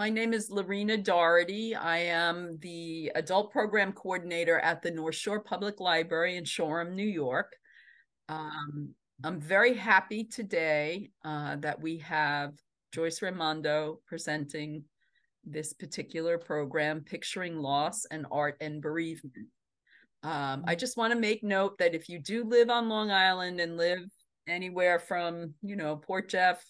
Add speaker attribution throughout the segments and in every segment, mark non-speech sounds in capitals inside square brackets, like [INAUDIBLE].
Speaker 1: My name is Lorena Doherty. I am the adult program coordinator at the North Shore Public Library in Shoreham, New York. Um, I'm very happy today uh, that we have Joyce Raimondo presenting this particular program, Picturing Loss and Art and Bereavement. Um, I just want to make note that if you do live on Long Island and live anywhere from, you know, Port Jeff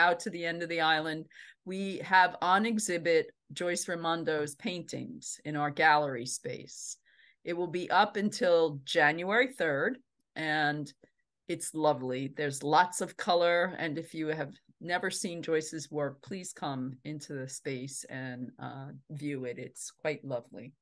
Speaker 1: out to the end of the island, we have on exhibit Joyce Raimondo's paintings in our gallery space. It will be up until January 3rd, and it's lovely. There's lots of color, and if you have never seen Joyce's work, please come into the space and uh, view it. It's quite lovely.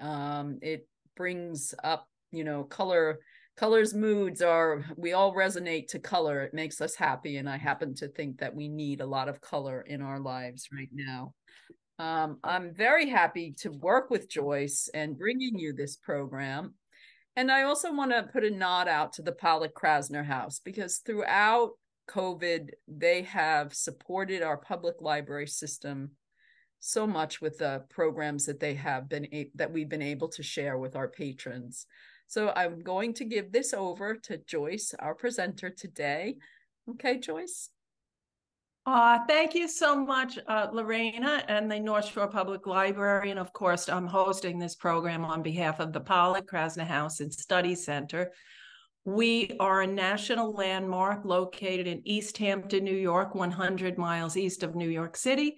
Speaker 1: Um, it brings up, you know, color colors moods are we all resonate to color. It makes us happy and i happen to think that we need a lot of color in our lives right now. Um, i'm very happy to work with joyce and bringing you this program. And i also want to put a nod out to the pollock krasner house because throughout covid they have supported our public library system so much with the programs that they have been that we've been able to share with our patrons so I'm going to give this over to Joyce, our presenter today. Okay, Joyce.
Speaker 2: Uh, thank you so much, uh, Lorena and the North Shore Public Library. And of course, I'm hosting this program on behalf of the Pollock Krasner House and Study Center. We are a national landmark located in East Hampton, New York, 100 miles east of New York City.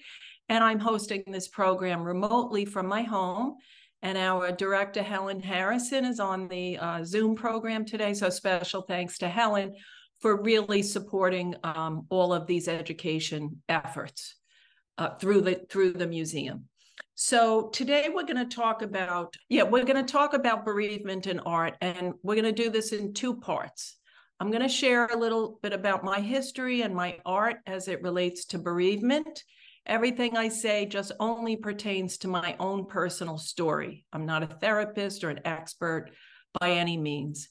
Speaker 2: And I'm hosting this program remotely from my home and our director, Helen Harrison, is on the uh, Zoom program today. So special thanks to Helen for really supporting um, all of these education efforts uh, through the through the museum. So today we're going to talk about yeah we're going to talk about bereavement and art, and we're going to do this in two parts. I'm going to share a little bit about my history and my art as it relates to bereavement, Everything I say just only pertains to my own personal story. I'm not a therapist or an expert by any means.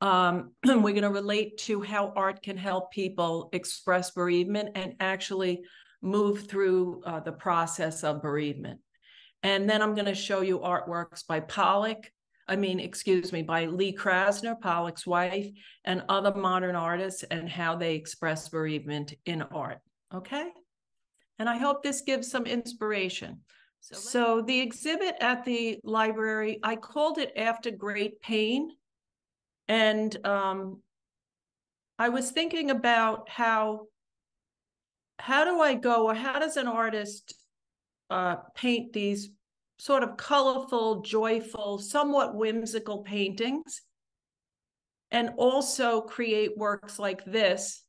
Speaker 2: Um, [CLEARS THROAT] we're going to relate to how art can help people express bereavement and actually move through uh, the process of bereavement. And then I'm going to show you artworks by Pollock, I mean, excuse me, by Lee Krasner, Pollock's wife, and other modern artists and how they express bereavement in art. Okay? And I hope this gives some inspiration. So, so the exhibit at the library, I called it After Great Pain. And um, I was thinking about how how do I go or how does an artist uh, paint these sort of colorful, joyful, somewhat whimsical paintings and also create works like this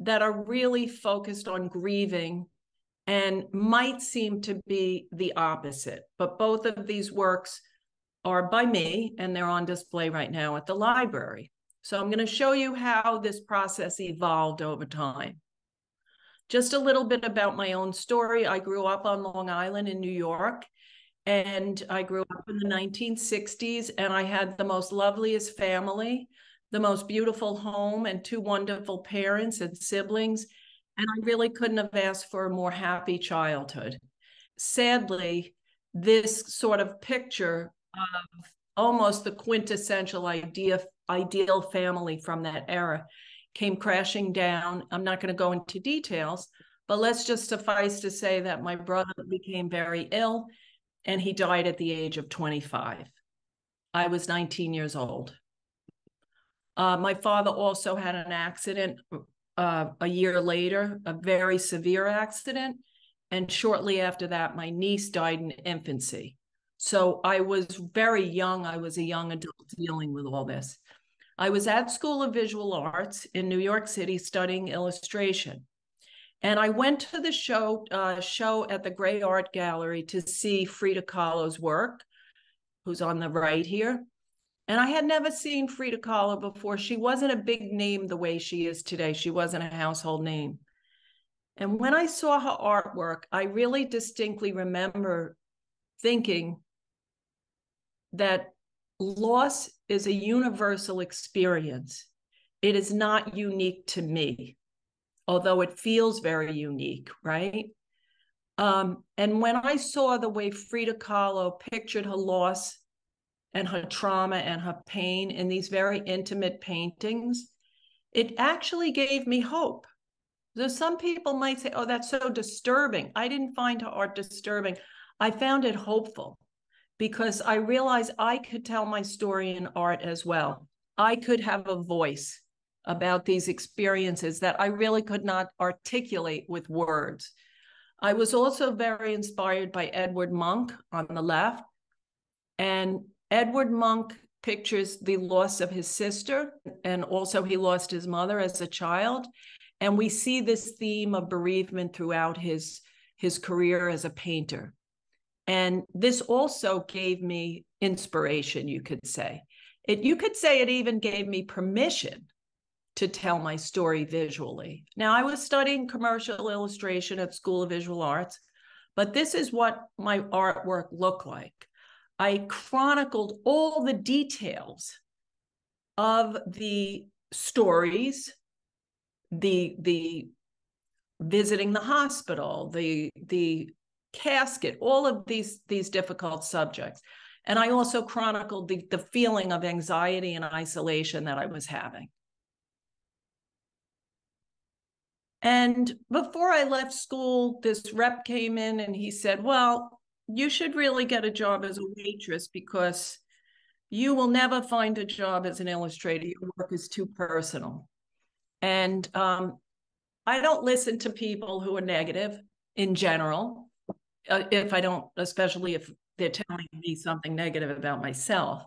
Speaker 2: that are really focused on grieving and might seem to be the opposite. But both of these works are by me and they're on display right now at the library. So I'm going to show you how this process evolved over time. Just a little bit about my own story. I grew up on Long Island in New York and I grew up in the 1960s and I had the most loveliest family, the most beautiful home and two wonderful parents and siblings and I really couldn't have asked for a more happy childhood. Sadly, this sort of picture of almost the quintessential idea, ideal family from that era came crashing down. I'm not going to go into details, but let's just suffice to say that my brother became very ill and he died at the age of 25. I was 19 years old. Uh, my father also had an accident uh, a year later, a very severe accident. And shortly after that, my niece died in infancy. So I was very young. I was a young adult dealing with all this. I was at School of Visual Arts in New York City studying illustration. And I went to the show uh, show at the Grey Art Gallery to see Frida Kahlo's work, who's on the right here. And I had never seen Frida Kahlo before. She wasn't a big name the way she is today. She wasn't a household name. And when I saw her artwork, I really distinctly remember thinking that loss is a universal experience. It is not unique to me, although it feels very unique, right? Um, and when I saw the way Frida Kahlo pictured her loss and her trauma and her pain in these very intimate paintings, it actually gave me hope. So some people might say, oh, that's so disturbing. I didn't find her art disturbing. I found it hopeful because I realized I could tell my story in art as well. I could have a voice about these experiences that I really could not articulate with words. I was also very inspired by Edward Munch on the left. And Edward Munch pictures the loss of his sister, and also he lost his mother as a child. And we see this theme of bereavement throughout his, his career as a painter. And this also gave me inspiration, you could say. It, you could say it even gave me permission to tell my story visually. Now, I was studying commercial illustration at School of Visual Arts, but this is what my artwork looked like. I chronicled all the details of the stories, the the visiting the hospital, the the casket, all of these these difficult subjects. And I also chronicled the, the feeling of anxiety and isolation that I was having. And before I left school, this rep came in and he said, Well, you should really get a job as a waitress because you will never find a job as an illustrator. Your work is too personal. And um, I don't listen to people who are negative in general. Uh, if I don't, especially if they're telling me something negative about myself.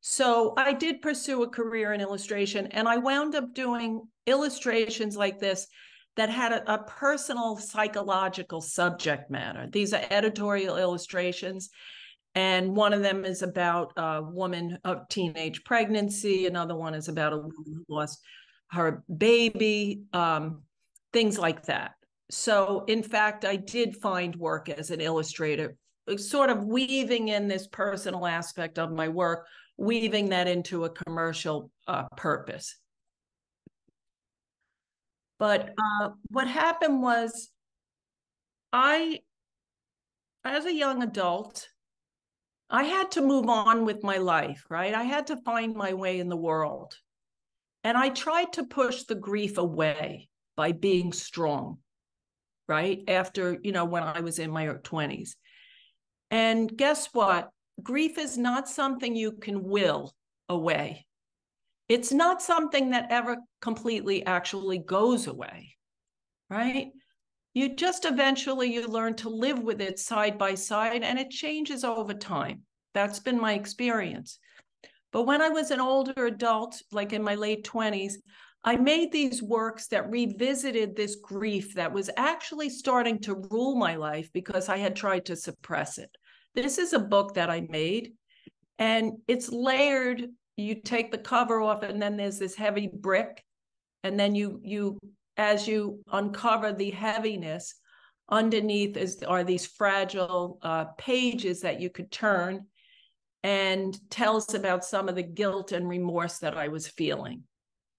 Speaker 2: So I did pursue a career in illustration and I wound up doing illustrations like this that had a, a, personal psychological subject matter. These are editorial illustrations. And one of them is about a woman of teenage pregnancy. Another one is about a woman who lost her baby, um, things like that. So, in fact, I did find work as an illustrator, sort of weaving in this personal aspect of my work, weaving that into a commercial uh, purpose. But uh, what happened was, I, as a young adult, I had to move on with my life, right? I had to find my way in the world. And I tried to push the grief away by being strong, right? After, you know, when I was in my 20s. And guess what? Grief is not something you can will away it's not something that ever completely actually goes away right? You just eventually you learn to live with it side by side and it changes over time. That's been my experience. But when i was an older adult like in my late 20s i made these works that revisited this grief that was actually starting to rule my life because i had tried to suppress it. This is a book that i made and it's layered you take the cover off and then there's this heavy brick and then you you as you uncover the heaviness underneath is are these fragile uh, pages that you could turn and tells about some of the guilt and remorse that I was feeling.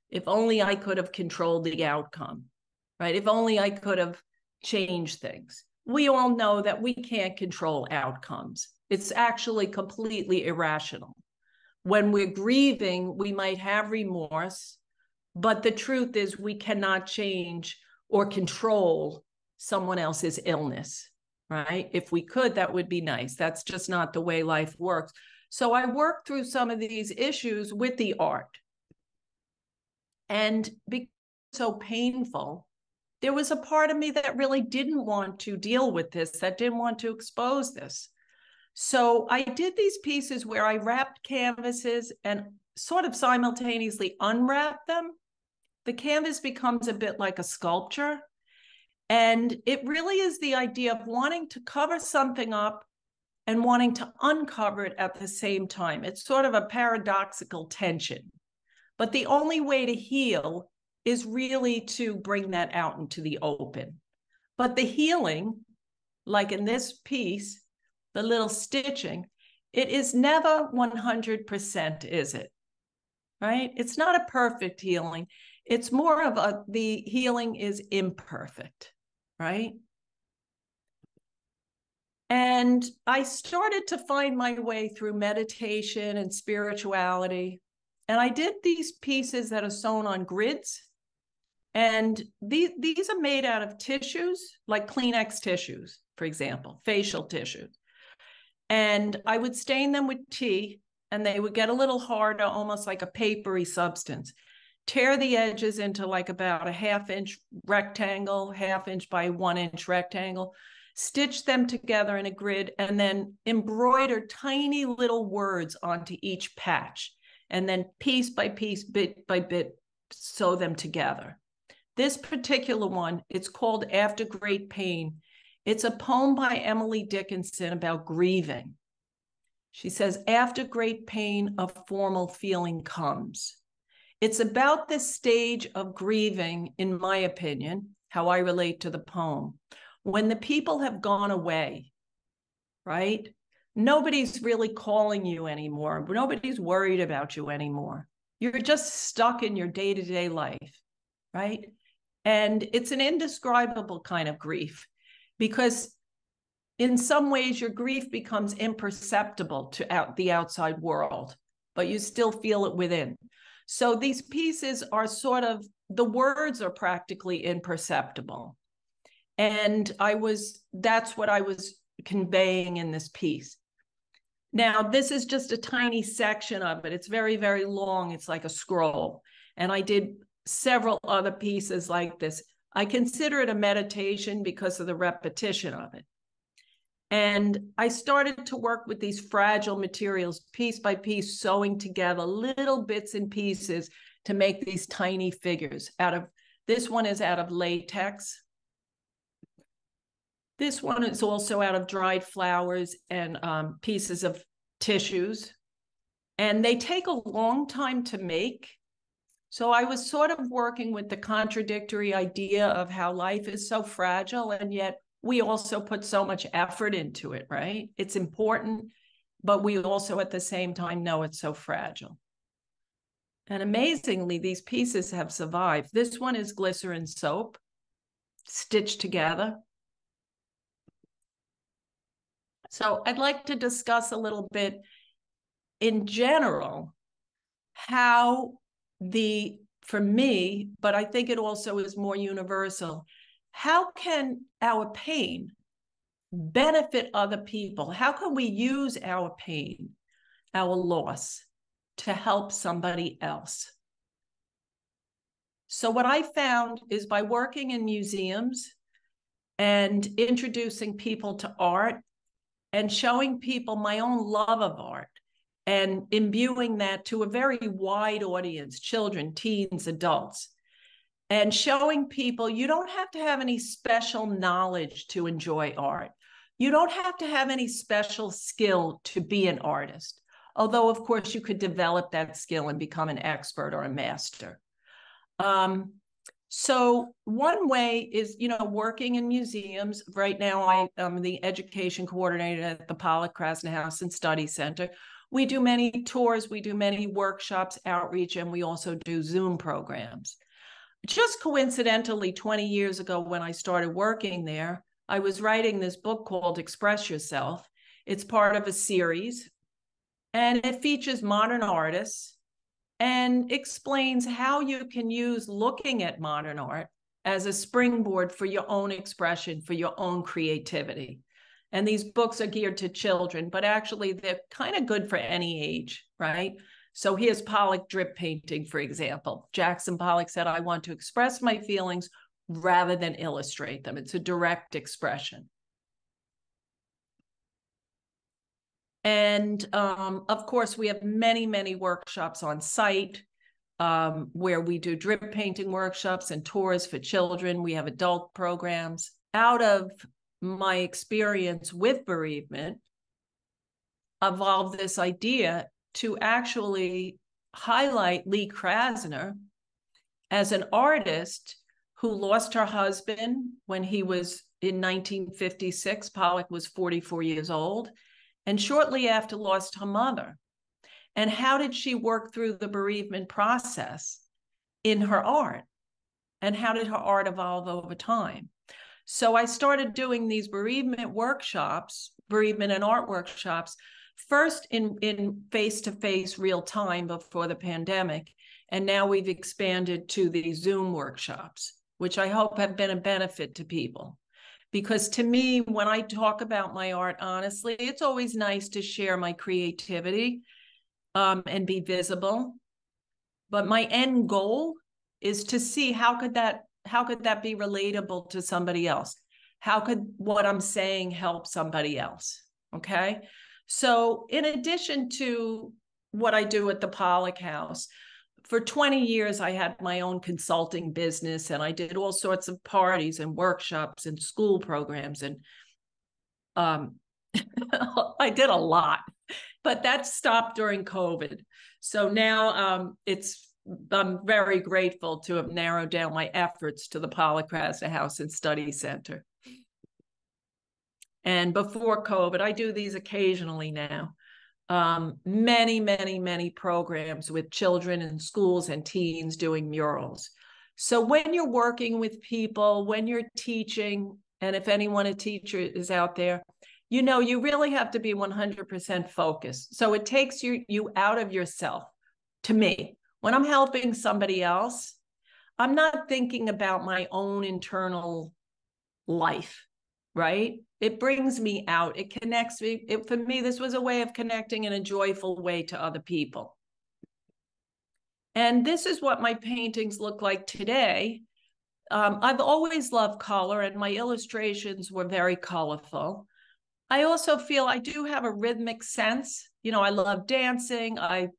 Speaker 2: If only I could have controlled the outcome, right? If only I could have changed things. We all know that we can't control outcomes. It's actually completely irrational when we're grieving, we might have remorse, but the truth is we cannot change or control someone else's illness, right? If we could, that would be nice. That's just not the way life works. So I worked through some of these issues with the art. And because so painful, there was a part of me that really didn't want to deal with this, that didn't want to expose this. So I did these pieces where I wrapped canvases and sort of simultaneously unwrapped them. The canvas becomes a bit like a sculpture. And it really is the idea of wanting to cover something up and wanting to uncover it at the same time. It's sort of a paradoxical tension. But the only way to heal is really to bring that out into the open. But the healing, like in this piece, the little stitching, it is never 100%, is it? Right? It's not a perfect healing. It's more of a, the healing is imperfect, right? And I started to find my way through meditation and spirituality. And I did these pieces that are sewn on grids. And these, these are made out of tissues, like Kleenex tissues, for example, facial tissues. And I would stain them with tea, and they would get a little harder, almost like a papery substance. Tear the edges into like about a half inch rectangle, half inch by one inch rectangle stitch them together in a grid, and then embroider tiny little words onto each patch, and then piece by piece, bit by bit, sew them together. This particular one, it's called After Great Pain. It's a poem by Emily Dickinson about grieving. She says, After great pain, a formal feeling comes. It's about this stage of grieving, in my opinion, how I relate to the poem, when the people have gone away, right? Nobody's really calling you anymore. Nobody's worried about you anymore. You're just stuck in your day to day life, right? And it's an indescribable kind of grief because in some ways your grief becomes imperceptible to out the outside world, but you still feel it within. So these pieces are sort of the words are practically imperceptible. And I was, that's what I was conveying in this piece. Now, this is just a tiny section of it. It's very, very long. It's like a scroll. And I did several other pieces like this. I consider it a meditation because of the repetition of it. And I started to work with these fragile materials, piece by piece, sewing together little bits and pieces to make these tiny figures out of this one is out of latex this one is also out of dried flowers and um, pieces of tissues. And they take a long time to make. So I was sort of working with the contradictory idea of how life is so fragile, and yet we also put so much effort into it, right? It's important, but we also at the same time know it's so fragile. And amazingly, these pieces have survived. This one is glycerin soap stitched together. So I'd like to discuss a little bit in general how the, for me, but I think it also is more universal, how can our pain benefit other people? How can we use our pain, our loss, to help somebody else? So, what I found is by working in museums and introducing people to art and showing people my own love of art and imbuing that to a very wide audience children, teens, adults and showing people you don't have to have any special knowledge to enjoy art. You don't have to have any special skill to be an artist. Although, of course, you could develop that skill and become an expert or a master. Um, so one way is, you know, working in museums. Right now, I am the education coordinator at the Pollock Krasner House and Study Center. We do many tours, we do many workshops, outreach, and we also do Zoom programs. Just coincidentally, 20 years ago, when I started working there, I was writing this book called Express Yourself. It's part of a series, and it features modern artists and explains how you can use looking at modern art as a springboard for your own expression, for your own creativity. And these books are geared to children, but actually they're kind of good for any age, right? So here's Pollock drip painting, for example. Jackson Pollock said, I want to express my feelings rather than illustrate them. It's a direct expression. And um, of course, we have many, many workshops on site um, where we do drip painting workshops and tours for children. We have adult programs. Out of my experience with bereavement, evolved this idea to actually highlight Lee Krasner as an artist who lost her husband when he was in 1956. Pollock was 44 years old and shortly after lost her mother. And how did she work through the bereavement process in her art? And how did her art evolve over time? So I started doing these bereavement workshops, bereavement and art workshops, first in in face-to-face real time before the pandemic. And now we've expanded to the Zoom workshops, which I hope have been a benefit to people. Because to me, when I talk about my art, honestly, it's always nice to share my creativity um, and be visible. But my end goal is to see how could that how could that be relatable to somebody else? How could what I'm saying help somebody else? Okay. So, in addition to what I do at the Pollock House, for 20 years, I had my own consulting business and I did all sorts of parties and workshops and school programs. And um, [LAUGHS] I did a lot, but that stopped during COVID. So now um, it's I'm very grateful to have narrowed down my efforts to the Pollock Krasner House and Study Center. And before COVID, I do these occasionally now. Um, many, many, many programs with children in schools and teens doing murals. So when you're working with people, when you're teaching, and if anyone a teacher is out there, you know you really have to be 100% focused. So it takes you you out of yourself. To me, when I'm helping somebody else, I'm not thinking about my own internal life, right? It brings me out. It connects me. It, for me, this was a way of connecting in a joyful way to other people. And this is what my paintings look like today. Um, I've always loved color, and my illustrations were very colorful. I also feel I do have a rhythmic sense. You know, I love dancing. I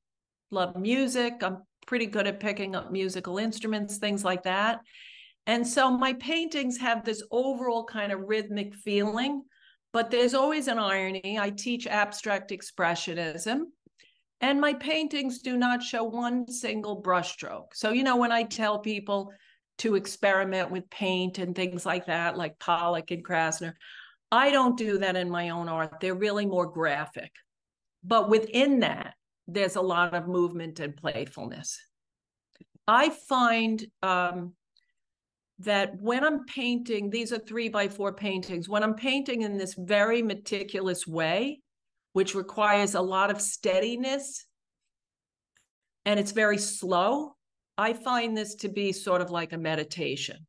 Speaker 2: love music. I'm pretty good at picking up musical instruments, things like that. And so my paintings have this overall kind of rhythmic feeling, but there's always an irony. I teach abstract expressionism, and my paintings do not show one single brushstroke. So, you know, when I tell people to experiment with paint and things like that, like Pollock and Krasner, I don't do that in my own art. They're really more graphic. But within that, there's a lot of movement and playfulness. I find um, that when I'm painting, these are three by four paintings, when I'm painting in this very meticulous way, which requires a lot of steadiness and it's very slow, I find this to be sort of like a meditation.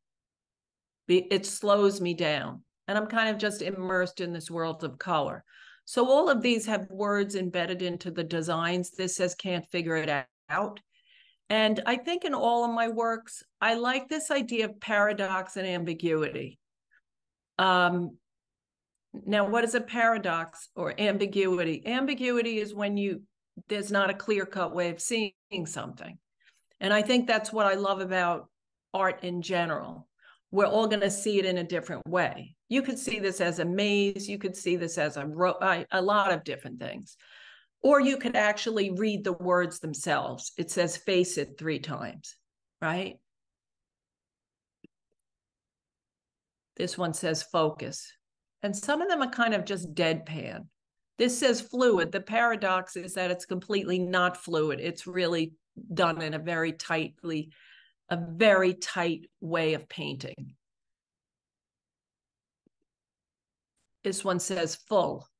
Speaker 2: It slows me down and I'm kind of just immersed in this world of color. So all of these have words embedded into the designs. This says can't figure it out. And I think in all of my works, I like this idea of paradox and ambiguity. Um, now, what is a paradox or ambiguity? Ambiguity is when you there's not a clear cut way of seeing something. And I think that's what I love about art in general. We're all going to see it in a different way. You could see this as a maze, you could see this as a, a lot of different things. Or you could actually read the words themselves. It says face it three times, right? This one says focus. And some of them are kind of just deadpan. This says fluid. The paradox is that it's completely not fluid. It's really done in a very tightly, a very tight way of painting. This one says full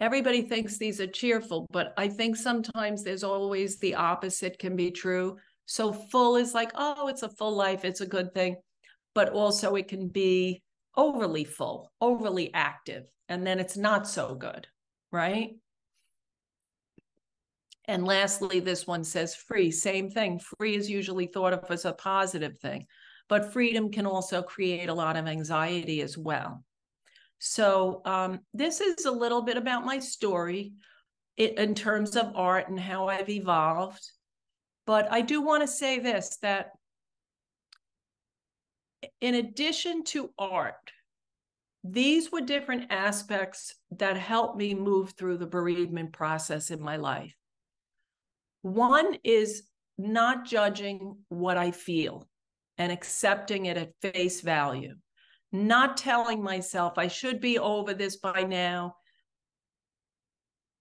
Speaker 2: everybody thinks these are cheerful, but I think sometimes there's always the opposite can be true. So full is like, oh, it's a full life, it's a good thing. But also it can be overly full, overly active, and then it's not so good, right? And lastly, this one says free, same thing. Free is usually thought of as a positive thing, but freedom can also create a lot of anxiety as well. So um, this is a little bit about my story in terms of art and how I've evolved. But I do want to say this that in addition to art, these were different aspects that helped me move through the bereavement process in my life. One is not judging what I feel and accepting it at face value not telling myself I should be over this by now,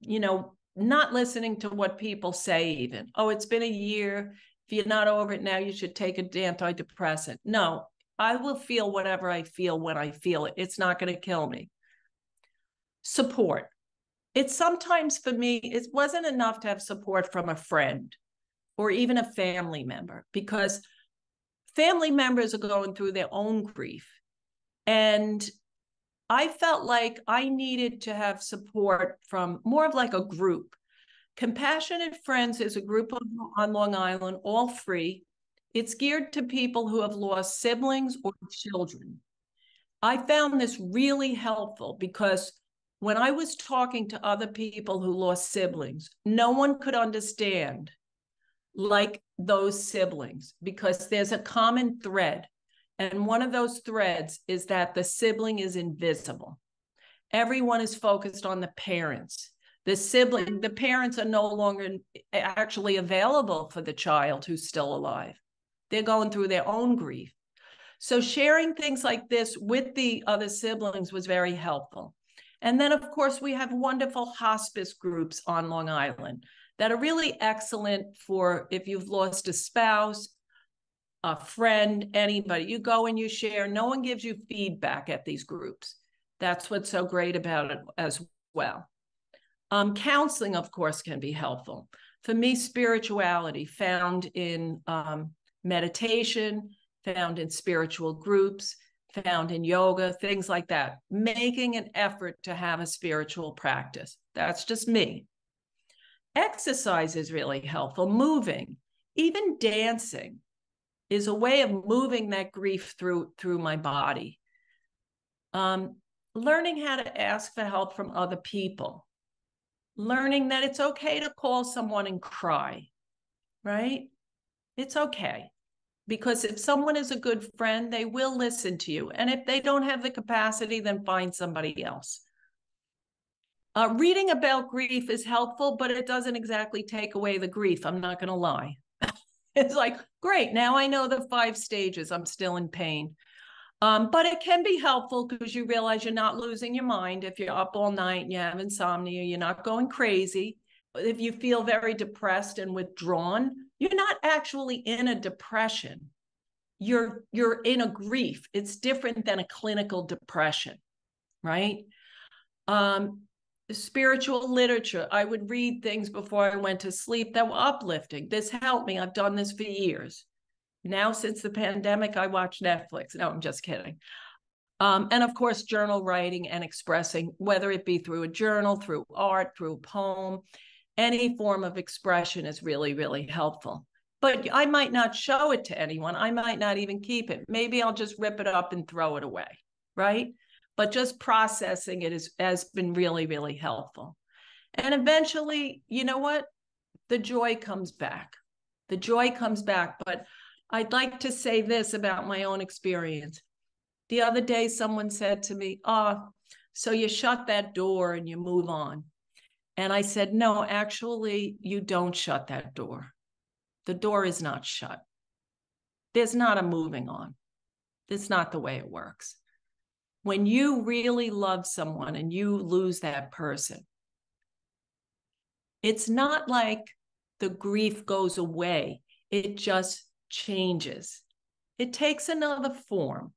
Speaker 2: you know, not listening to what people say, even. Oh, it's been a year. If you're not over it now, you should take an antidepressant. No, I will feel whatever I feel when I feel it. It's not going to kill me. Support. It's sometimes for me, it wasn't enough to have support from a friend or even a family member because family members are going through their own grief. And I felt like I needed to have support from more of like a group. Compassionate Friends is a group on Long Island, all free. It's geared to people who have lost siblings or children. I found this really helpful because when I was talking to other people who lost siblings, no one could understand like those siblings because there's a common thread. And one of those threads is that the sibling is invisible. Everyone is focused on the parents. The sibling, the parents are no longer actually available for the child who's still alive. They're going through their own grief. So sharing things like this with the other siblings was very helpful. And then, of course, we have wonderful hospice groups on Long Island that are really excellent for if you've lost a spouse, a friend, anybody. You go and you share. No one gives you feedback at these groups. That's what's so great about it as well. Um, counseling, of course, can be helpful. For me, spirituality found in um, meditation, found in spiritual groups, found in yoga, things like that, making an effort to have a spiritual practice. That's just me. Exercise is really helpful, moving, even dancing is a way of moving that grief through through my body. Um, learning how to ask for help from other people, learning that it's okay to call someone and cry, right? It's okay because if someone is a good friend, they will listen to you. And if they don't have the capacity, then find somebody else. Uh, reading about grief is helpful, but it doesn't exactly take away the grief. I'm not going to lie. [LAUGHS] it's like, great, now I know the five stages. I'm still in pain. Um, but it can be helpful because you realize you're not losing your mind. If you're up all night and you have insomnia, you're not going crazy. If you feel very depressed and withdrawn, you're not actually in a depression. You're you're in a grief. It's different than a clinical depression right? Um spiritual literature. I would read things before i went to sleep that were uplifting. This helped me. I've done this for years. Now since the pandemic i watch netflix. No i'm just kidding. Um, and of course journal writing and expressing whether it be through a journal through art through a poem any form of expression is really, really helpful. But I might not show it to anyone. I might not even keep it. Maybe I'll just rip it up and throw it away. Right. But just processing it is, has been really, really helpful. And eventually, you know what? The joy comes back. The joy comes back. But I'd like to say this about my own experience. The other day, someone said to me, Oh, so you shut that door and you move on. And I said, No, actually, you don't shut that door. The door is not shut. There's not a moving on. That's not the way it works. When you really love someone and you lose that person, it's not like the grief goes away, it just changes. It takes another form.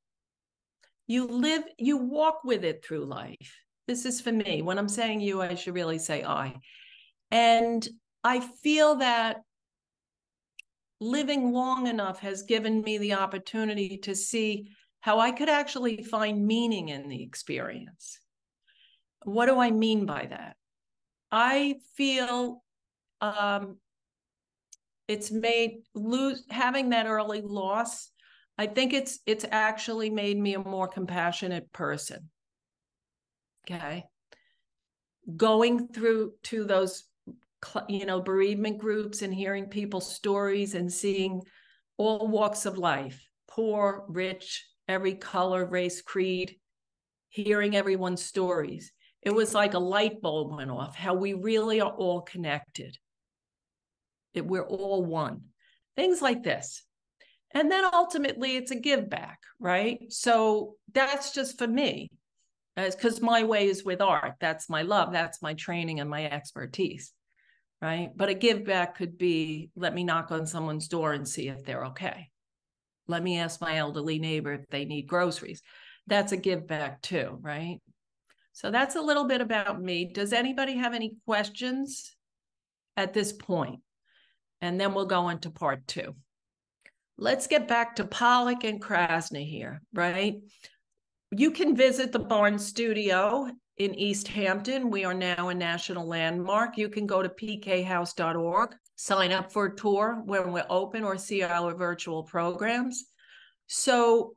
Speaker 2: You live, you walk with it through life. This is for me. When I'm saying you, I should really say I. And I feel that living long enough has given me the opportunity to see how I could actually find meaning in the experience. What do I mean by that? I feel um, it's made lose having that early loss. I think it's it's actually made me a more compassionate person okay. Going through to those you know bereavement groups and hearing people's stories and seeing all walks of life poor rich every color race creed hearing everyone's stories. It was like a light bulb went off how we really are all connected. That we're all one. Things like this. And then ultimately it's a give back right? So that's just for me Uh, because my way is with art that's my love that's my training and my expertise right but a give back could be let me knock on someone's door and see if they're okay let me ask my elderly neighbor if they need groceries. That's a give back too, right? So that's a little bit about me. Does anybody have any questions at this point? And then we'll go into part two. Let's get back to Pollock and Krasner here, right? You can visit the Barn Studio in East Hampton. We are now a national landmark. You can go to pkhouse.org, sign up for a tour when we're open or see our virtual programs. So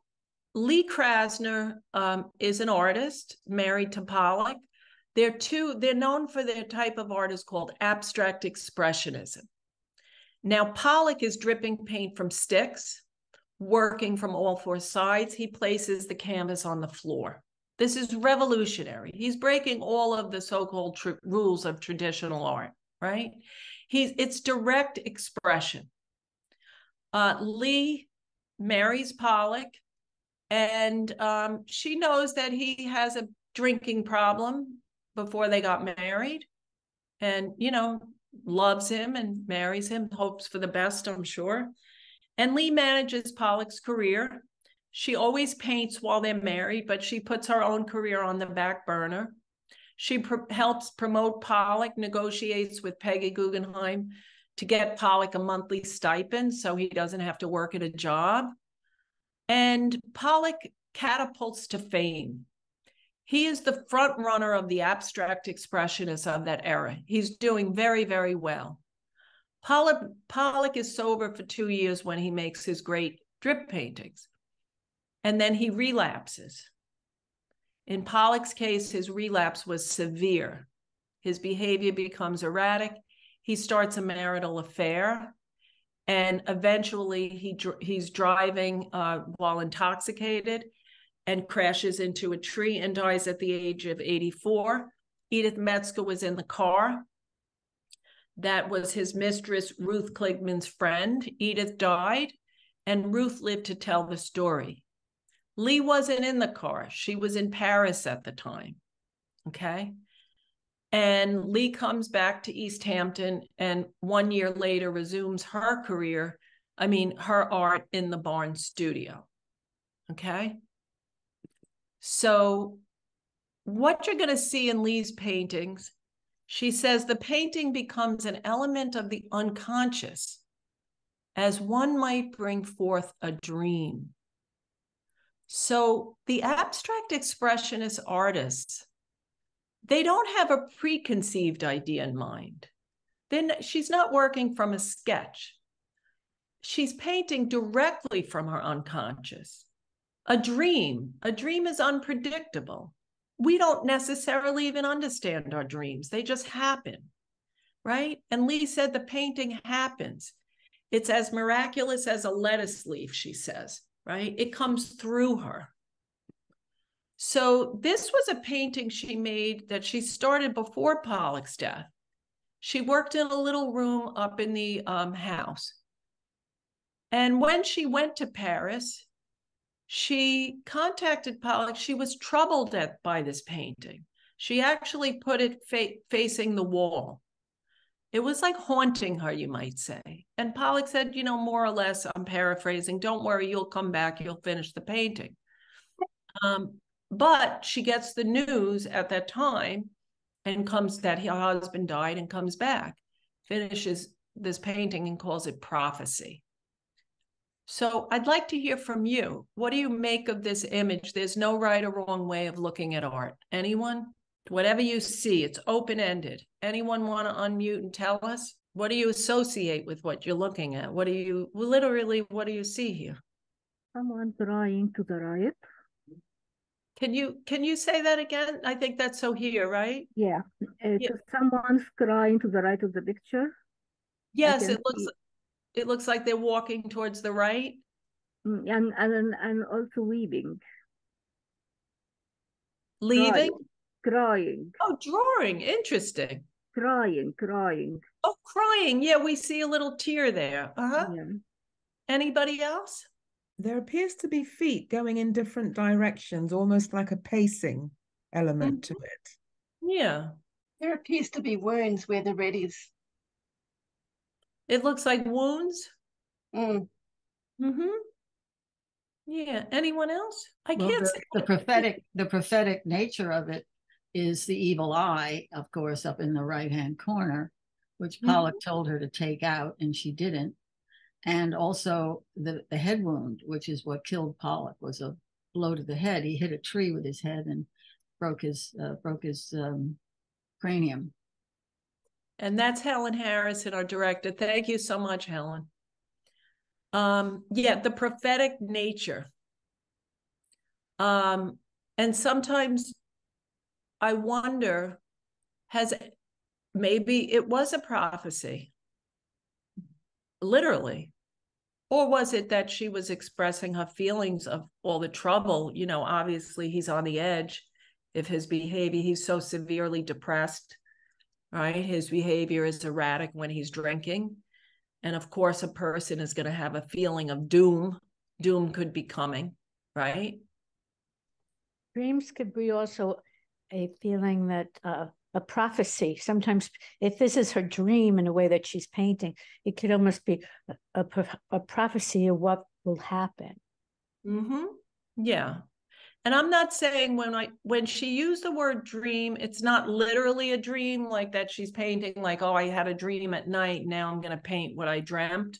Speaker 2: Lee Krasner um, is an artist married to Pollock. They're two, they're known for their type of art is called abstract expressionism. Now, Pollock is dripping paint from sticks, working from all four sides. He places the canvas on the floor. This is revolutionary. He's breaking all of the so-called tr- rules of traditional art, right? He's it's direct expression. Uh, Lee marries Pollock, and um, she knows that he has a drinking problem before they got married, and you know loves him and marries him, hopes for the best, I'm sure. And Lee manages Pollock's career she always paints while they're married, but she puts her own career on the back burner. She helps promote Pollock, negotiates with Peggy Guggenheim to get Pollock a monthly stipend so he doesn't have to work at a job. And Pollock catapults to fame. He is the front runner of the abstract expressionists of that era. He's doing very, very well. Pollock, Pollock is sober for two years when he makes his great drip paintings and then he relapses. In Pollock's case, his relapse was severe. His behavior becomes erratic. He starts a marital affair, and eventually he he's driving uh, while intoxicated and crashes into a tree and dies at the age of 84. Edith Metzger was in the car. That was his mistress, Ruth Kligman's friend. Edith died, and Ruth lived to tell the story. Lee wasn't in the car. She was in Paris at the time. Okay. And Lee comes back to East Hampton and one year later resumes her career, I mean, her art in the Barn studio. Okay. So, what you're going to see in Lee's paintings, she says the painting becomes an element of the unconscious as one might bring forth a dream so the abstract expressionist artists, they don't have a preconceived idea in mind. Then she's not working from a sketch. She's painting directly from her unconscious. A dream, a dream is unpredictable. We don't necessarily even understand our dreams. They just happen, right? And Lee said the painting happens. It's as miraculous as a lettuce leaf, she says right? It comes through her. So this was a painting she made that she started before Pollock's death. She worked in a little room up in the um, house. And when she went to Paris, she contacted Pollock. She was troubled at by this painting. She actually put it fa- facing the wall. It was like haunting her, you might say. And Pollock said, you know, more or less, I'm paraphrasing, don't worry, you'll come back, you'll finish the painting. Um, but she gets the news at that time and comes that her husband died and comes back, finishes this painting and calls it prophecy. So I'd like to hear from you. What do you make of this image? There's no right or wrong way of looking at art. Anyone? Whatever you see, it's open ended. Anyone want to unmute and tell us? What do you associate with what you're looking at? What do you literally, what do you see here?
Speaker 3: Someone trying to the right.
Speaker 2: Can you can you say that again? I think that's so here, right?
Speaker 3: Yeah. Uh, yeah. Someone's crying to the right of the picture.
Speaker 2: Yes, it looks see. It looks like they're walking towards the right.
Speaker 3: Mm, and and and also weeping.
Speaker 2: Leaving? Crying.
Speaker 3: Crying.
Speaker 2: Oh, drawing. Interesting.
Speaker 3: Crying, crying.
Speaker 2: Oh, crying. Yeah, we see a little tear there. Uh-huh. Yeah. Anybody else?
Speaker 4: There appears to be feet going in different directions, almost like a pacing element mm-hmm. to it.
Speaker 2: Yeah.
Speaker 5: There appears to be wounds where the red is.
Speaker 2: It looks like wounds.
Speaker 5: Mm.
Speaker 2: Mm-hmm. Yeah. Anyone else? I
Speaker 6: Well,
Speaker 2: can't
Speaker 6: the, the prophetic, the prophetic nature of it is the evil eye, of course, up in the right-hand corner, which
Speaker 2: Mhm.
Speaker 6: Pollock told her to take out, and she didn't. And also the, the head wound, which is what killed Pollock, was a blow to the head. He hit a tree with his head and broke his uh, broke his um, cranium.
Speaker 2: And that's Helen Harrison, our director. Thank you so much, Helen. Um, yeah, the prophetic nature. Um, and sometimes I wonder, has maybe it was a prophecy, literally, or was it that she was expressing her feelings of all the trouble? You know, obviously he's on the edge if his behavior, he's so severely depressed right? His behavior is erratic when he's drinking. And of course, a person is going to have a feeling of doom. Doom could be coming, right?
Speaker 7: Dreams could be also a feeling that uh, a prophecy. Sometimes, if this is her dream in a way that she's painting, it could almost be a, a, a prophecy of what will happen.
Speaker 2: Mm-hmm. Yeah. And I'm not saying when I when she used the word dream, it's not literally a dream like that she's painting like, oh, I had a dream at night. Now I'm going to paint what I dreamt.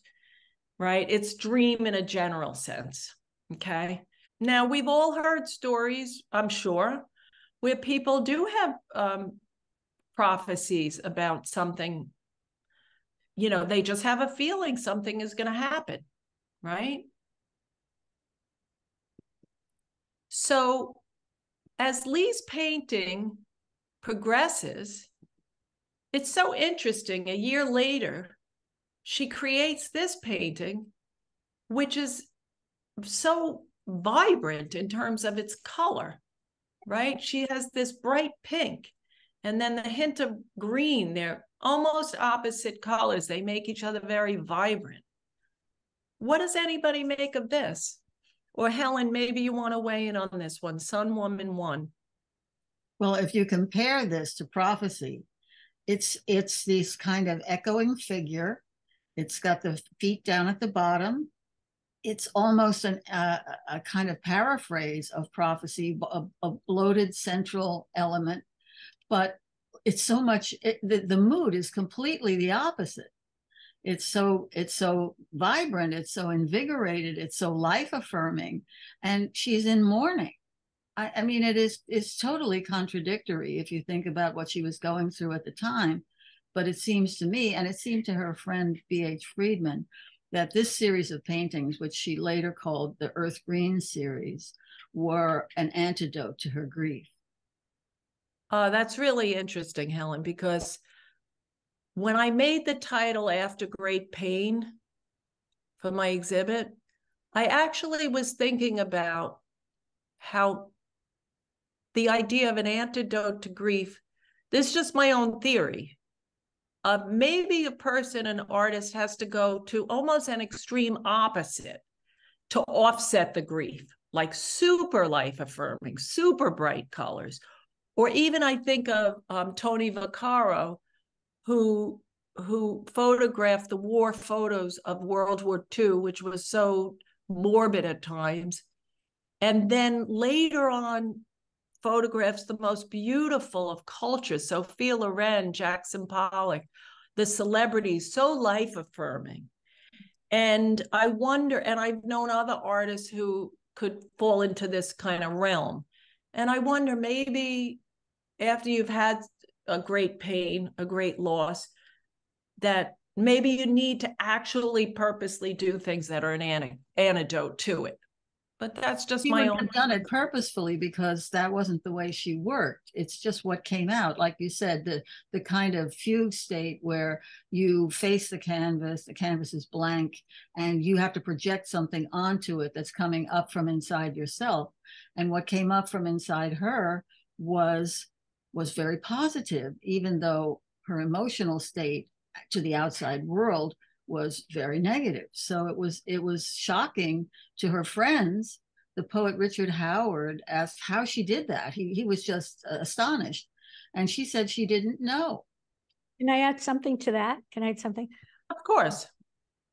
Speaker 2: Right? It's dream in a general sense. Okay. Now we've all heard stories, I'm sure, where people do have um, prophecies about something. You know, they just have a feeling something is going to happen, right? So, as Lee's painting progresses, it's so interesting. A year later, she creates this painting, which is so vibrant in terms of its color, right? She has this bright pink and then the hint of green. They're almost opposite colors. They make each other very vibrant. What does anybody make of this? Or Helen, maybe you want to weigh in on this one, Sun Woman One.
Speaker 6: Well, if you compare this to prophecy, it's it's this kind of echoing figure. It's got the feet down at the bottom. It's almost an, uh, a kind of paraphrase of prophecy, a, a bloated central element, but it's so much. It, the, the mood is completely the opposite it's so it's so vibrant it's so invigorated it's so life affirming and she's in mourning. I, I, mean it is it's totally contradictory if you think about what she was going through at the time but it seems to me and it seemed to her friend B.H. Friedman that this series of paintings which she later called the earth green series were an antidote to her grief.
Speaker 2: Uh, that's really interesting helen because when I made the title After Great Pain for my exhibit, I actually was thinking about how the idea of an antidote to grief, this is just my own theory. Uh, maybe a person, an artist, has to go to almost an extreme opposite to offset the grief, like super life affirming, super bright colors. Or even I think of um, Tony Vaccaro, who who photographed the war photos of World War II, which was so morbid at times, and then later on photographs the most beautiful of cultures, Sophia Loren, Jackson Pollock, the celebrities, so life affirming. And I wonder, and I've known other artists who could fall into this kind of realm. And I wonder maybe after you've had a great pain, a great loss, that maybe you need to actually purposely do things that are an antidote to it. But that's just
Speaker 6: she
Speaker 2: my
Speaker 6: own.
Speaker 2: own.
Speaker 6: done it purposefully because that wasn't the way she worked. It's just what came out, like you said, the the kind of fugue state where you face the canvas, the canvas is blank, and you have to project something onto it that's coming up from inside yourself. And what came up from inside her was was very positive, even though her emotional state to the outside world was very negative. So it was it was shocking to her friends. The poet Richard Howard asked how she did that. He he was just uh, astonished, and she said she didn't know.
Speaker 7: Can I add something to that? Can I add something?
Speaker 2: Of course.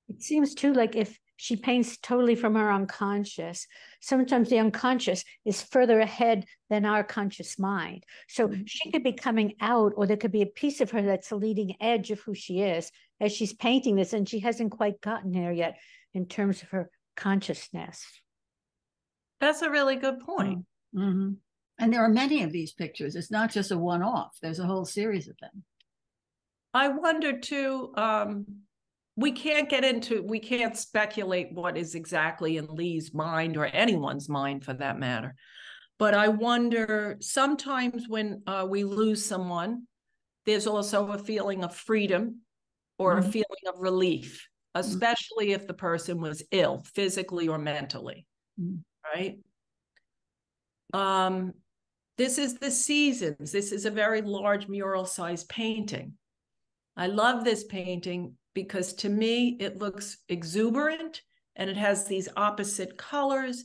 Speaker 7: It seems too like if she paints totally from her unconscious. Sometimes the unconscious is further ahead than our conscious mind. So
Speaker 2: Mm-hmm.
Speaker 7: she could be coming out, or there could be a piece of her that's the leading edge of who she is as she's painting this, and she hasn't quite gotten there yet in terms of her consciousness.
Speaker 2: That's a really good point.
Speaker 6: Mhm. And there are many of these pictures. It's not just a one off, there's a whole series of them.
Speaker 2: I wonder too, um, we can't get into, we can't speculate what is exactly in Lee's mind or anyone's mind for that matter. But I wonder sometimes when uh, we lose someone, there's also a feeling of freedom or a
Speaker 6: Mhm.
Speaker 2: feeling of relief, especially if the person was ill physically or mentally.
Speaker 6: Mhm.
Speaker 2: Right. Um, this is the seasons. This is a very large mural sized painting. I love this painting because to me it looks exuberant and it has these opposite colors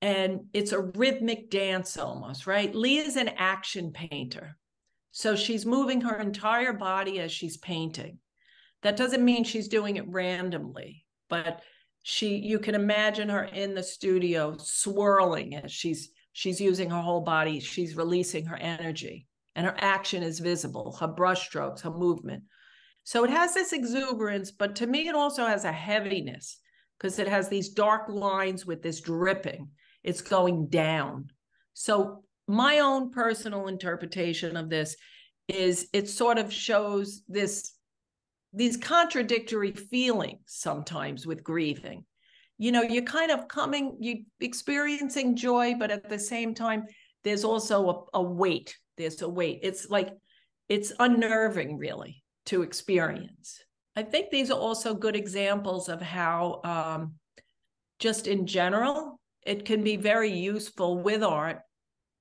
Speaker 2: and it's a rhythmic dance almost, right? Lee is an action painter. So she's moving her entire body as she's painting. That doesn't mean she's doing it randomly, but she you can imagine her in the studio swirling as she's she's using her whole body, she's releasing her energy and her action is visible, her brushstrokes, her movement. So it has this exuberance, but to me, it also has a heaviness because it has these dark lines with this dripping. It's going down. So my own personal interpretation of this is it sort of shows this these contradictory feelings sometimes with grieving. You know, you're kind of coming, you experiencing joy, but at the same time, there's also a, a weight. There's a weight. It's like it's unnerving, really to experience. I think these are also good examples of how, um, just in general, it can be very useful with art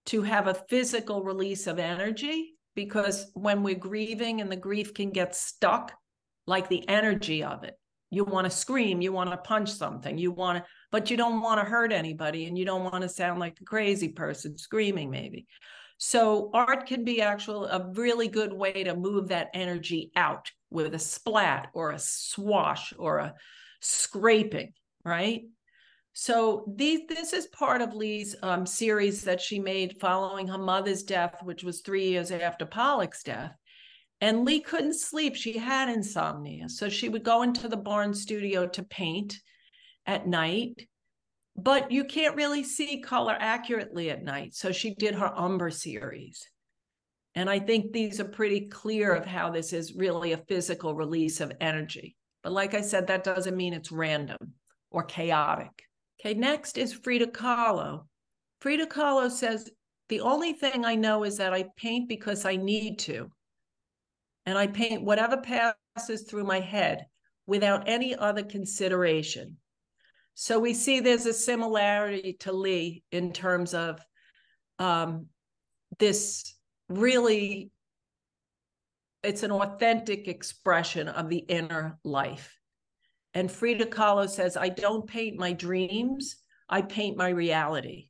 Speaker 2: to have a physical release of energy because when we're grieving and the grief can get stuck, like the energy of it, you want to scream, you want to punch something, you want to, but you don't want to hurt anybody and you don't want to sound like a crazy person screaming, maybe. So art can be actual a really good way to move that energy out with a splat or a swash or a scraping, right? So these this is part of Lee's um, series that she made following her mother's death, which was three years after Pollock's death. And Lee couldn't sleep; she had insomnia, so she would go into the barn studio to paint at night but you can't really see color accurately at night. So she did her umber series. And I think these are pretty clear of how this is really a physical release of energy. But like I said, that doesn't mean it's random or chaotic. Okay, next is Frida Kahlo. Frida Kahlo says, The only thing I know is that I paint because I need to. And I paint whatever passes through my head without any other consideration. So we see there's a similarity to Lee in terms of um, this really, it's an authentic expression of the inner life. And Frida Kahlo says, I don't paint my dreams, I paint my reality.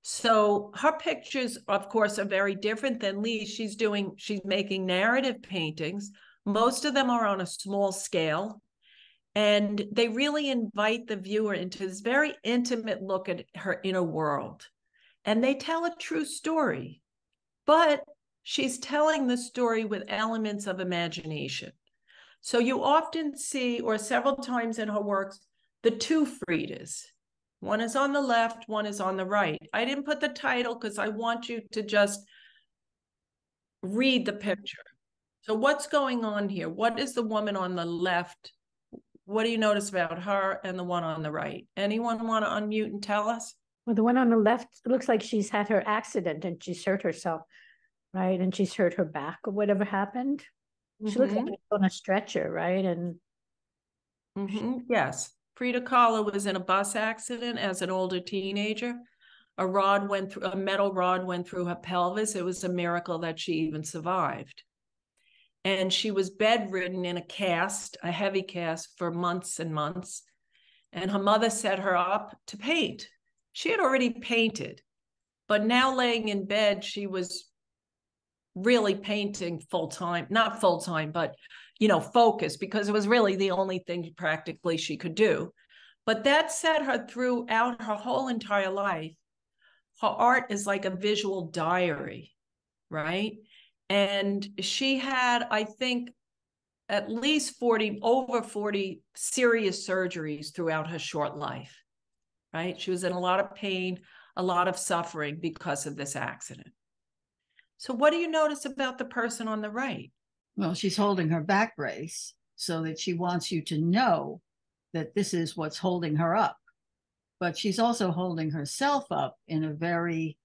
Speaker 2: So her pictures, of course, are very different than Lee. She's doing, she's making narrative paintings. Most of them are on a small scale and they really invite the viewer into this very intimate look at her inner world. And they tell a true story but she's telling the story with elements of imagination. So you often see or several times in her works the two fridas. One is on the left one is on the right. I didn't put the title because i want you to just read the picture. So what's going on here? What is the woman on the left what do you notice about her and the one on the right? Anyone want to unmute and tell us?
Speaker 7: Well, the one on the left looks like she's had her accident and she's hurt herself, right? And she's hurt her back or whatever happened. She looks like
Speaker 2: Mhm.
Speaker 7: she's on a stretcher, right? And
Speaker 2: Mhm, Yes. Frida Kahlo was in a bus accident as an older teenager. A rod went through, a metal rod went through her pelvis. It was a miracle that she even survived. And she was bedridden in a cast, a heavy cast, for months and months. And her mother set her up to paint. She had already painted, but now laying in bed, she was really painting full time, not full time, but you know, focus because it was really the only thing practically she could do. But that set her throughout her whole entire life. Her art is like a visual diary, right? And she had, I think, at least 40, over 40 serious surgeries throughout her short life, right? She was in a lot of pain, a lot of suffering because of this accident. So, what do you notice about the person on the right?
Speaker 6: Well, she's holding her back brace so that she wants you to know that this is what's holding her up. But she's also holding herself up in a very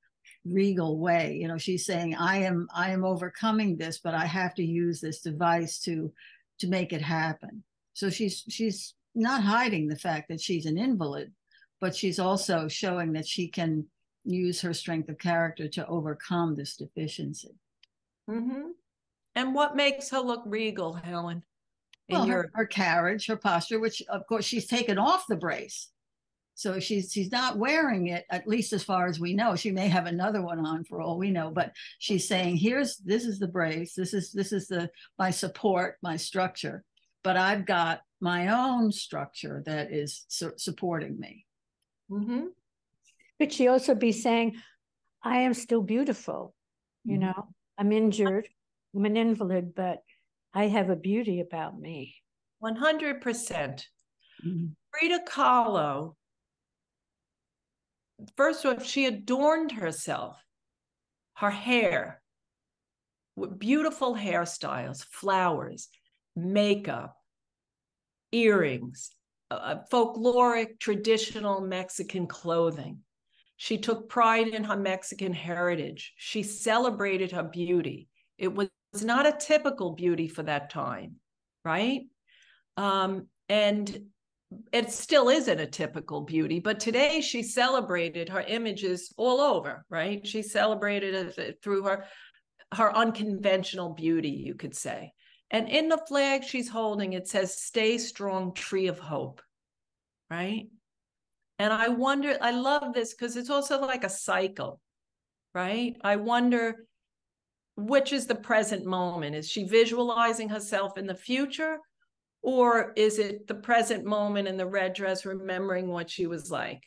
Speaker 6: regal way. You know, she's saying, I am, I am overcoming this, but I have to use this device to to make it happen. So she's she's not hiding the fact that she's an invalid, but she's also showing that she can use her strength of character to overcome this deficiency.
Speaker 2: Mm-hmm. And what makes her look regal, Helen?
Speaker 6: In well, your... her, her carriage, her posture, which of course she's taken off the brace. So she's she's not wearing it, at least as far as we know. She may have another one on for all we know, but she's saying, here's this is the brace, this is this is the my support, my structure, but I've got my own structure that is su- supporting me.
Speaker 2: Mm-hmm.
Speaker 7: Could she also be saying, I am still beautiful? You mm-hmm. know, I'm injured, I'm an invalid, but I have a beauty about me.
Speaker 2: 100%. percent mm-hmm. Frida Kahlo first of all, she adorned herself, her hair, with beautiful hairstyles, flowers, makeup, earrings, uh, folkloric, traditional Mexican clothing. She took pride in her Mexican heritage. She celebrated her beauty. It was not a typical beauty for that time, right? Um, and it still isn't a typical beauty, but today she celebrated her images all over, right? She celebrated it uh, through her her unconventional beauty, you could say. And in the flag she's holding, it says, Stay strong, tree of hope, right? And I wonder, I love this because it's also like a cycle, right? I wonder which is the present moment. Is she visualizing herself in the future or is it the present moment in the red dress remembering what she was like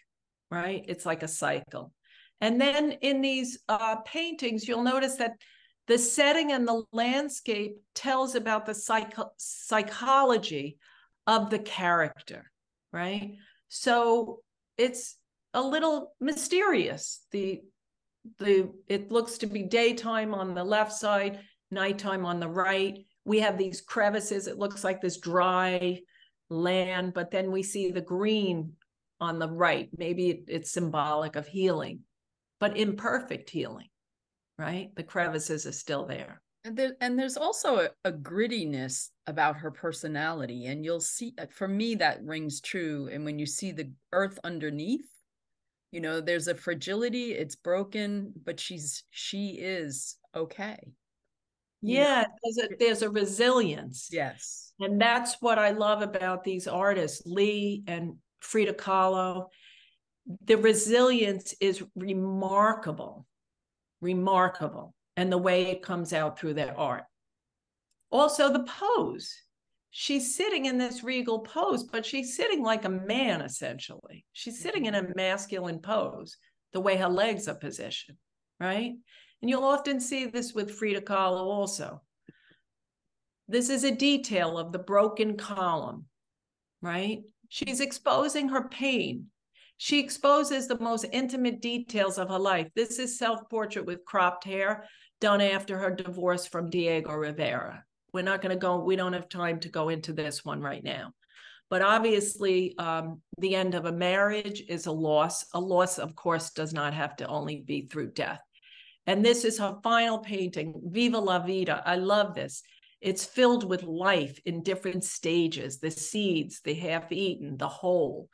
Speaker 2: right? It's like a cycle. And then in these uh, paintings you'll notice that the setting and the landscape tells about the psycho- psychology of the character right? So it's a little mysterious. The the it looks to be daytime on the left side nighttime on the right we have these crevices. It looks like this dry land, but then we see the green on the right. Maybe it's symbolic of healing, but imperfect healing, right? The crevices are still there.
Speaker 1: And, there, and there's also a, a, grittiness about her personality. And you'll see, uh, for me, that rings true. And when you see the earth underneath, you know, there's a fragility, it's broken, but she's, she is okay
Speaker 2: yeah there's a, there's a resilience.
Speaker 1: Yes.
Speaker 2: And that's what i love about these artists lee and frida kahlo. The resilience is remarkable remarkable and the way it comes out through their art. Also the pose. She's sitting in this regal pose but she's sitting like a man essentially. She's sitting in mm-hmm. a masculine pose the way her legs are positioned right and you'll often see this with Frida Kahlo also. This is a detail of the broken column, right? She's exposing her pain. She exposes the most intimate details of her life. This is self portrait with cropped hair done after her divorce from Diego Rivera. We're not going to go, we don't have time to go into this one right now. But obviously, um, the end of a marriage is a loss. A loss, of course, does not have to only be through death. And this is her final painting, Viva la Vida. I love this. It's filled with life in different stages the seeds, the half eaten, the whole.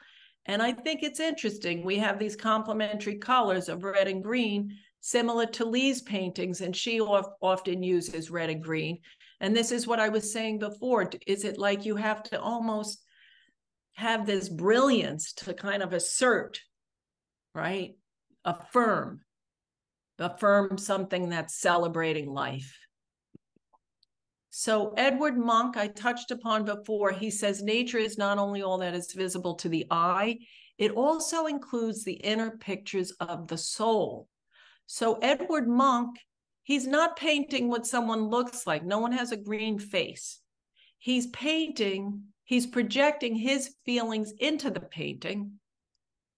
Speaker 2: And I think it's interesting. We have these complementary colors of red and green, similar to Lee's paintings, and she often uses red and green. And this is what I was saying before. Is it like you have to almost have this brilliance to kind of assert, right? Affirm affirm something that's celebrating life. So Edward Munch, I touched upon before, he says nature is not only all that is visible to the eye, it also includes the inner pictures of the soul. So Edward Munch, he's not painting what someone looks like. No one has a green face. He's painting, he's projecting his feelings into the painting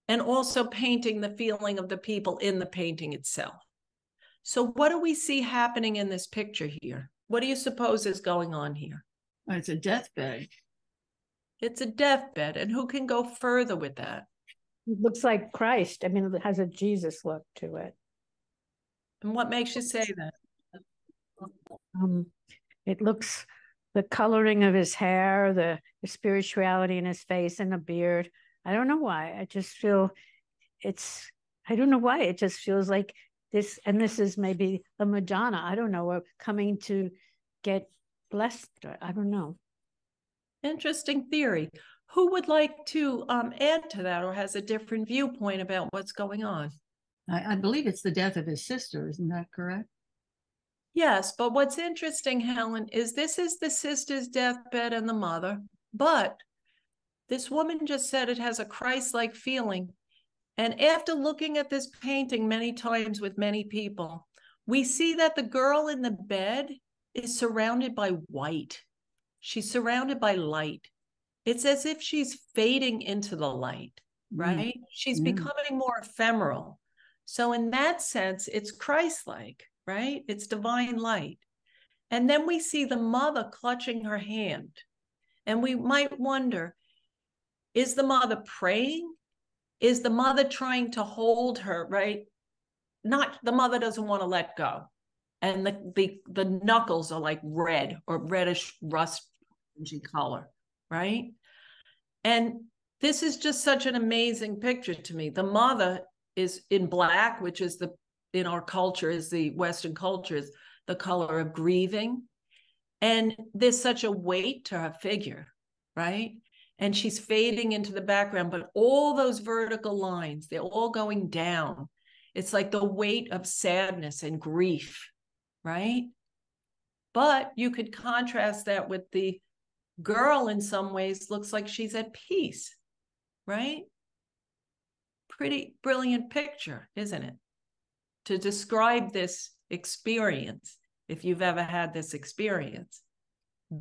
Speaker 2: and also painting the feeling of the people in the painting itself. So what do we see happening in this picture here? What do you suppose is going on here?
Speaker 6: It's a deathbed.
Speaker 2: It's a deathbed. And who can go further with that?
Speaker 7: It looks like Christ. I mean, it has a Jesus look to it.
Speaker 2: And what makes you say that?
Speaker 7: Um, it looks the coloring of his hair, the, the spirituality in his face and the beard. I don't know why. I just feel it's, I don't know why. It just feels like this, and this is maybe a Madonna. I don't know, coming to get blessed. I don't know.
Speaker 2: Interesting theory. Who would like to um, add to that or has a different viewpoint about what's going on?
Speaker 6: I, I believe it's the death of his sister, isn't that correct?
Speaker 2: Yes, but what's interesting, Helen, is this is the sister's deathbed and the mother, but this woman just said it has a Christ like feeling. And after looking at this painting many times with many people, we see that the girl in the bed is surrounded by white. She's surrounded by light. It's as if she's fading into the light, right? Mm. She's mm. becoming more ephemeral. So, in that sense, it's Christ like, right? It's divine light. And then we see the mother clutching her hand. And we might wonder is the mother praying? Is the mother trying to hold her, right? Not the mother doesn't want to let go. And the, the, the knuckles are like red or reddish rust color, right? And this is just such an amazing picture to me. The mother is in black, which is the in our culture is the Western culture is the color of grieving. And there's such a weight to her figure, right? And she's fading into the background, but all those vertical lines, they're all going down. It's like the weight of sadness and grief, right? But you could contrast that with the girl in some ways looks like she's at peace, right? pretty brilliant picture, isn't it? To describe this experience, if you've ever had this experience,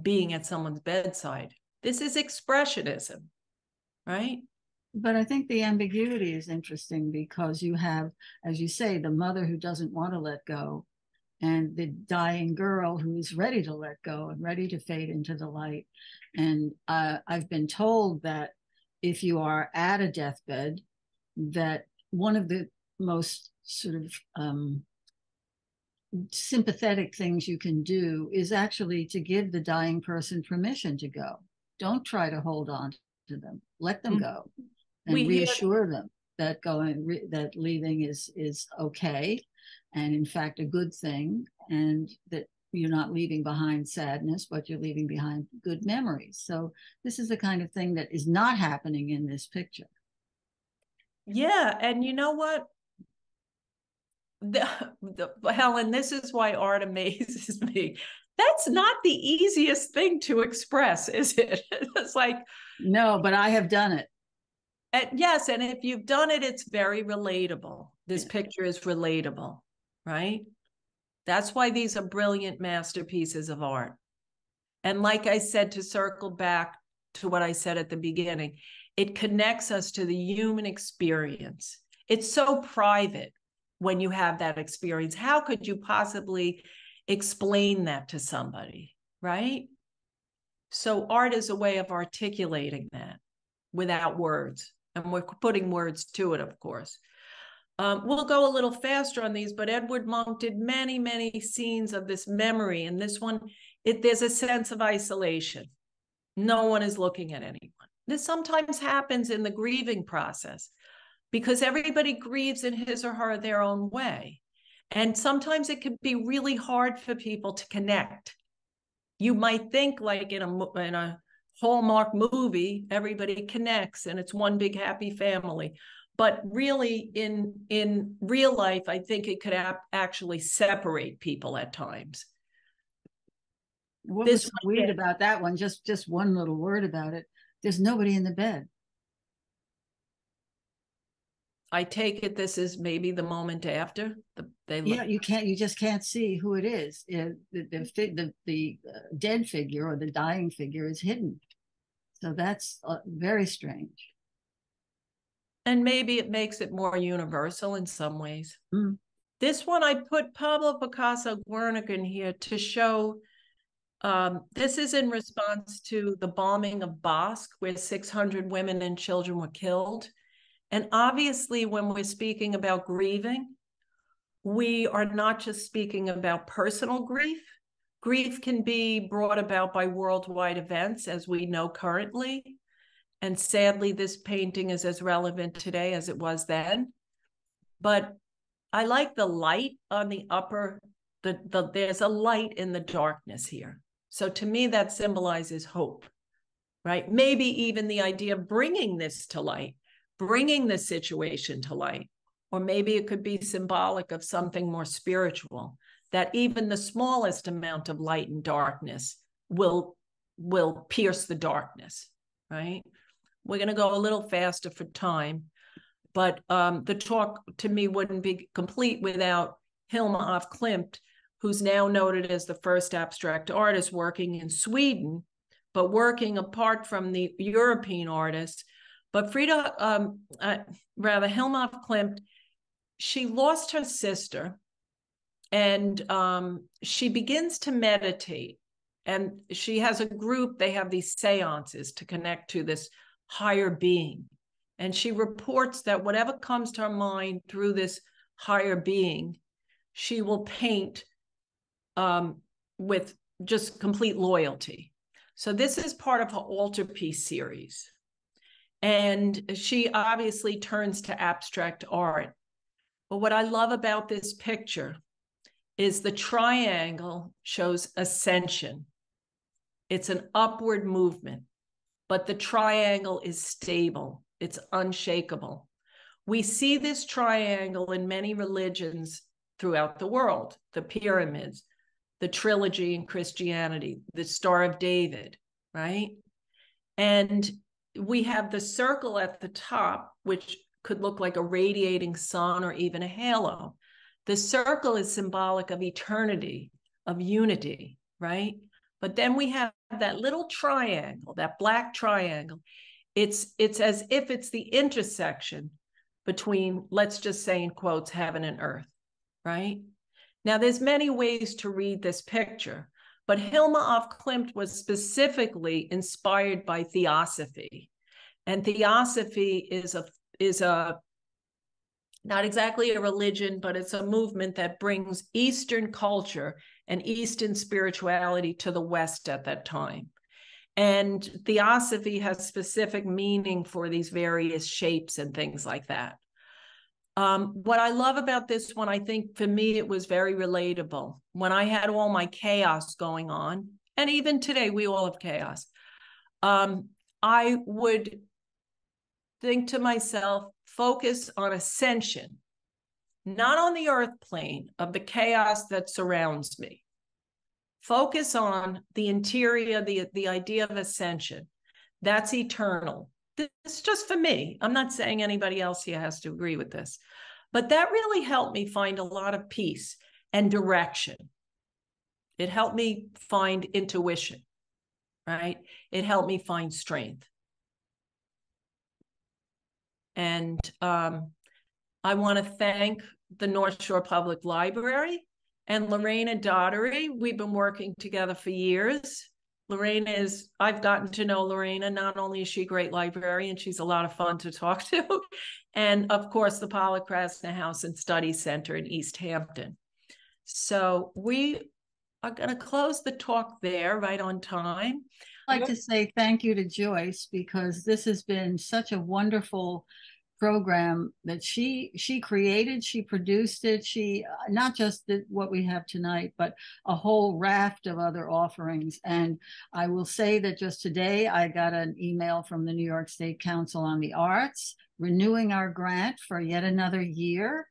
Speaker 2: being at someone's bedside. This is expressionism, right?
Speaker 6: But I think the ambiguity is interesting because you have, as you say, the mother who doesn't want to let go, and the dying girl who's ready to let go and ready to fade into the light. And uh, I've been told that if you are at a deathbed, that one of the most sort of um, sympathetic things you can do is actually to give the dying person permission to go. Don't try to hold on to them. Let them mm-hmm. go and we reassure them that going re- that leaving is is okay and in fact a good thing and that you're not leaving behind sadness but you're leaving behind good memories so this is the kind of thing that is not happening in this picture
Speaker 2: yeah, and you know what? The, [LAUGHS] the, Helen, this is why art amazes [LAUGHS] me. That's not the easiest thing to express, [LAUGHS] is it? it's like
Speaker 6: no, but I have done it.
Speaker 2: And yes, and if you've done it, it's very relatable. This yeah. picture is relatable, right? That's why these are brilliant masterpieces of art. And like I said, to circle back to what I said at the beginning, it connects us to the human experience. It's so private when you have that experience. How could you possibly explain that to somebody, right? So, art is a way of articulating that without words. And we're putting words to it, of course. Um, we'll go a little faster on these, but Edward Munch did many, many scenes of this memory. And this one, it, there's a sense of isolation. No one is looking at anyone. This sometimes happens in the grieving process because everybody grieves in his or her their own way. And sometimes it can be really hard for people to connect. You might think like in a in a Hallmark movie, everybody connects and it's one big happy family. But really, in in real life, I think it could ap- actually separate people at times.
Speaker 6: What
Speaker 2: This
Speaker 6: was so weird about that one? Just just one little word about it. There's nobody in the bed.
Speaker 2: I take it this is maybe the moment after the they look-
Speaker 6: Yeah, you can't. You just can't see who it is. Uh, the the the, the uh, dead figure or the dying figure is hidden. So that's uh, very strange.
Speaker 2: and maybe it makes it more universal in some ways.
Speaker 6: Mm.
Speaker 2: This one I put Pablo Picasso Guernica in here to show. Um, this is in response to the bombing of Basque, where 600 women and children were killed. And obviously, when we're speaking about grieving, we are not just speaking about personal grief. Grief can be brought about by worldwide events, as we know currently. And sadly, this painting is as relevant today as it was then. But I like the light on the upper, the, the there's a light in the darkness here. So to me, that symbolizes hope, right? Maybe even the idea of bringing this to light, bringing the situation to light. Or maybe it could be symbolic of something more spiritual, that even the smallest amount of light and darkness will will pierce the darkness, right? We're going to go a little faster for time, but um, the talk to me wouldn't be complete without Hilma af Klint, who's now noted as the first abstract artist working in Sweden, but working apart from the European artists. But Frida, um, uh, rather af Klint, she lost her sister, and um, she begins to meditate. And she has a group, they have these seances to connect to this higher being. And she reports that whatever comes to her mind through this higher being, she will paint um, with just complete loyalty. So this is part of her altarpiece series. And she obviously turns to abstract art. But what I love about this picture is the triangle shows ascension. It's an upward movement, but the triangle is stable, it's unshakable. We see this triangle in many religions throughout the world the pyramids, the trilogy in Christianity, the Star of David, right? And we have the circle at the top, which could look like a radiating sun or even a halo. The circle is symbolic of eternity, of unity, right? But then we have that little triangle, that black triangle. It's it's as if it's the intersection between, let's just say in quotes, heaven and earth, right? Now, there's many ways to read this picture, but Hilma af Klint was specifically inspired by theosophy. And theosophy is a is a not exactly a religion, but it's a movement that brings Eastern culture and Eastern spirituality to the West at that time. And theosophy has specific meaning for these various shapes and things like that. Um, what I love about this one, I think for me, it was very relatable. When I had all my chaos going on, and even today, we all have chaos, um, I would think to myself, focus on ascension, not on the earth plane of the chaos that surrounds me. Focus on the interior, the, the idea of ascension. That's eternal. This is just for me. I'm not saying anybody else here has to agree with this, but that really helped me find a lot of peace and direction. It helped me find intuition, right? It helped me find strength. And um, I want to thank the North Shore Public Library and Lorena Daughtery. We've been working together for years. Lorena is, I've gotten to know Lorena. Not only is she a great librarian, she's a lot of fun to talk [LAUGHS] to. And of course, the Pollock Krasner House and Study Center in East Hampton. So we are going to close the talk there right on time.
Speaker 6: I'd like to say thank you to Joyce because this has been such a wonderful program that she she created she produced it she uh, not just the, what we have tonight but a whole raft of other offerings. And i will say that just today i got an email from the new york state council on the arts renewing our grant for yet another year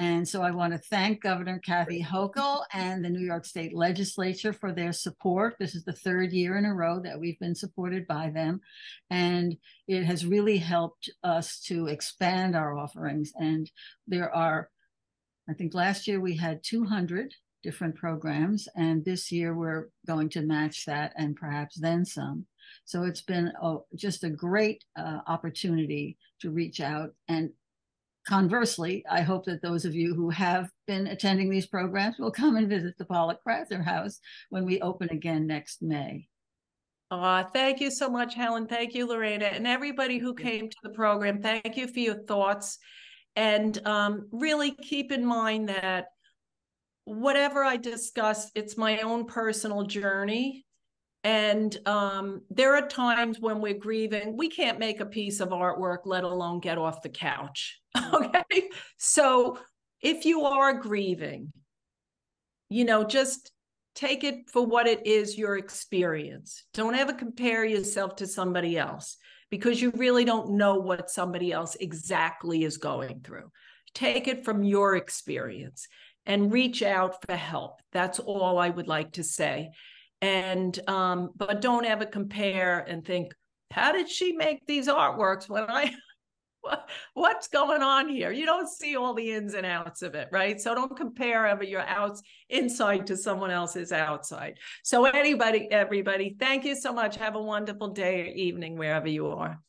Speaker 6: And so I want to thank Governor Kathy Hochul and the New York State Legislature for their support. This is the third year in a row that we've been supported by them. And it has really helped us to expand our offerings. And there are, I think last year we had 200 different programs, and this year we're going to match that and perhaps then some. So it's been a, just a great uh, opportunity to reach out and Conversely, I hope that those of you who have been attending these programs will come and visit the Pollock Krasner House when we open again next May.
Speaker 2: Uh, thank you so much, Helen. Thank you, Lorena. And everybody who came to the program, thank you for your thoughts. And um, really keep in mind that whatever I discuss, it's my own personal journey. And um, there are times when we're grieving, we can't make a piece of artwork, let alone get off the couch. [LAUGHS] Okay. So if you are grieving, you know, just take it for what it is your experience. Don't ever compare yourself to somebody else because you really don't know what somebody else exactly is going through. Take it from your experience and reach out for help. That's all I would like to say and um, but don't ever compare and think how did she make these artworks when i [LAUGHS] what's going on here? You don't see all the ins and outs of it right? So don't compare ever your outs inside to someone else's outside. So anybody everybody thank you so much. Have a wonderful day or evening wherever you are